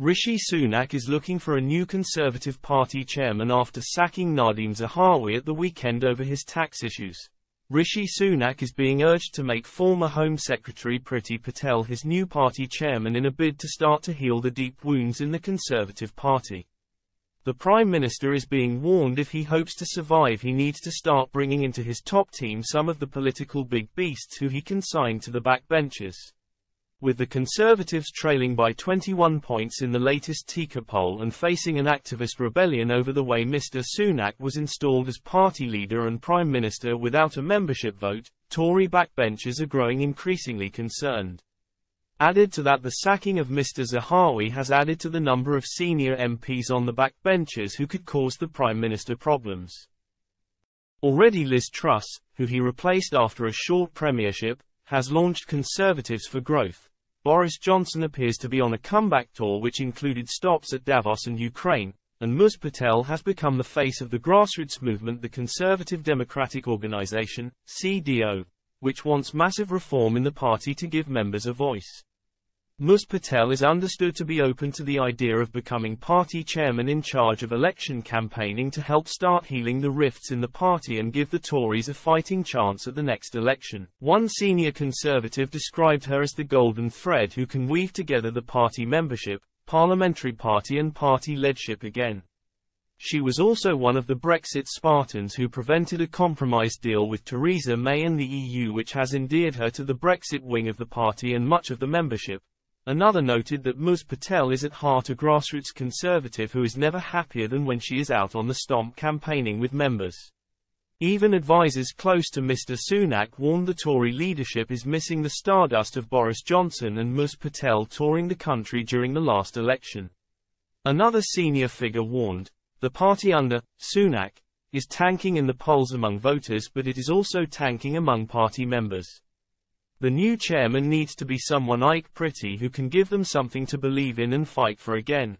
Rishi Sunak is looking for a new Conservative Party chairman after sacking Nadhim Zahawi at the weekend over his tax issues. Rishi Sunak is being urged to make former Home Secretary Priti Patel his new party chairman in a bid to start to heal the deep wounds in the Conservative Party. The Prime Minister is being warned if he hopes to survive he needs to start bringing into his top team some of the political big beasts who he consigned to the backbenches. With the Conservatives trailing by 21 points in the latest Techne poll and facing an activist rebellion over the way Mr. Sunak was installed as party leader and Prime Minister without a membership vote, Tory backbenchers are growing increasingly concerned. Added to that the sacking of Mr. Zahawi has added to the number of senior MPs on the backbenches who could cause the Prime Minister problems. Already Liz Truss, who he replaced after a short premiership, has launched Conservatives for Growth. Boris Johnson appears to be on a comeback tour which included stops at Davos and Ukraine, and Ms Patel has become the face of the grassroots movement the Conservative Democratic Organization, CDO, which wants massive reform in the party to give members a voice. Ms Patel is understood to be open to the idea of becoming party chairman in charge of election campaigning to help start healing the rifts in the party and give the Tories a fighting chance at the next election. One senior conservative described her as the golden thread who can weave together the party membership, parliamentary party and party leadership again. She was also one of the Brexit Spartans who prevented a compromise deal with Theresa May and the EU which has endeared her to the Brexit wing of the party and much of the membership. Another noted that Ms Patel is at heart a grassroots conservative who is never happier than when she is out on the stomp campaigning with members. Even advisers close to Mr Sunak warned the Tory leadership is missing the stardust of Boris Johnson and Ms Patel touring the country during the last election. Another senior figure warned, the party under Sunak is tanking in the polls among voters but it is also tanking among party members. The new chairman needs to be someone Ike Priti who can give them something to believe in and fight for again.